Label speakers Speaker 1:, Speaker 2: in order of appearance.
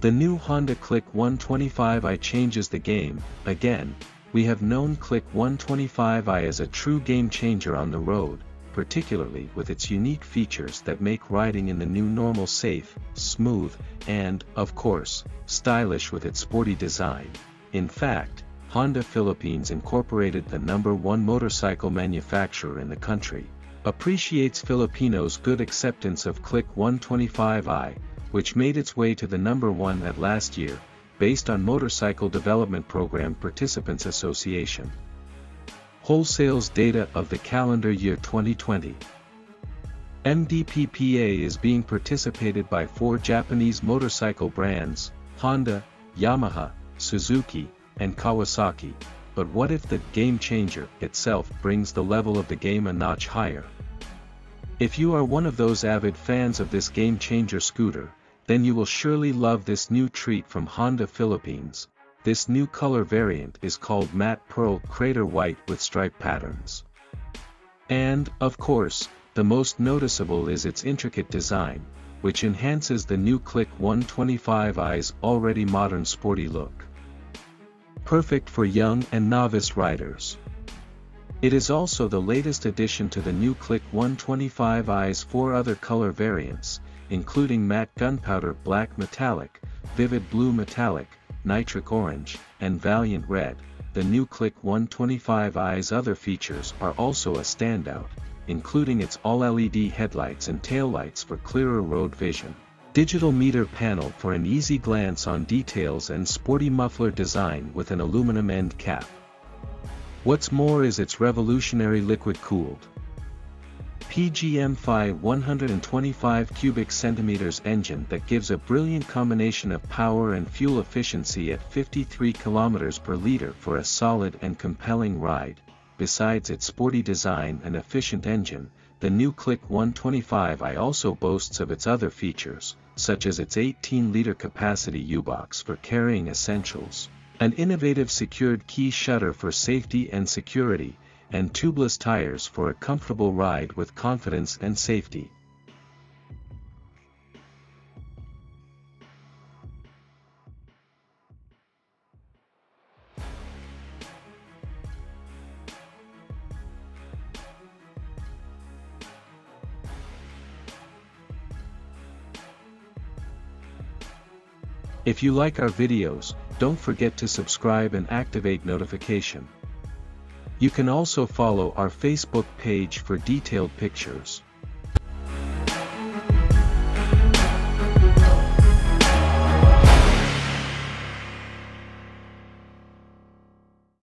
Speaker 1: The new Honda Click 125i changes the game, again, we have known Click 125i as a true game changer on the road, particularly with its unique features that make riding in the new normal safe, smooth, and, of course, stylish with its sporty design. In fact, Honda Philippines Incorporated the number one motorcycle manufacturer in the country, appreciates Filipinos' good acceptance of Click 125i, which made its way to the number one at last year, based on Motorcycle Development Program Participants Association. Wholesales data of the calendar year 2020. MDPPA is being participated by four Japanese motorcycle brands, Honda, Yamaha, Suzuki, and Kawasaki, but what if the game changer itself brings the level of the game a notch higher? If you are one of those avid fans of this game changer scooter, then you will surely love this new treat from Honda Philippines. This new color variant is called Matte Pearl Crater White with stripe patterns. And, of course, the most noticeable is its intricate design, which enhances the new Click 125i's already modern sporty look perfect for young and novice riders. It is also the latest addition to the new Click 125i's four other color variants, including matte gunpowder black metallic, vivid blue metallic, nitric orange, and valiant red. The new Click 125i's other features are also a standout, including its all-LED headlights and taillights for clearer road vision. Digital meter panel for an easy glance on details and sporty muffler design with an aluminum end cap. What's more is its revolutionary liquid-cooled PGM-Fi 125 cubic centimeters engine that gives a brilliant combination of power and fuel efficiency at 53 kilometers per liter for a solid and compelling ride. Besides its sporty design and efficient engine, the new Click 125i also boasts of its other features, such as its 18-liter capacity U-Box for carrying essentials, an innovative secured key shutter for safety and security, and tubeless tires for a comfortable ride with confidence and safety. If you like our videos, don't forget to subscribe and activate notification. You can also follow our Facebook page for detailed pictures.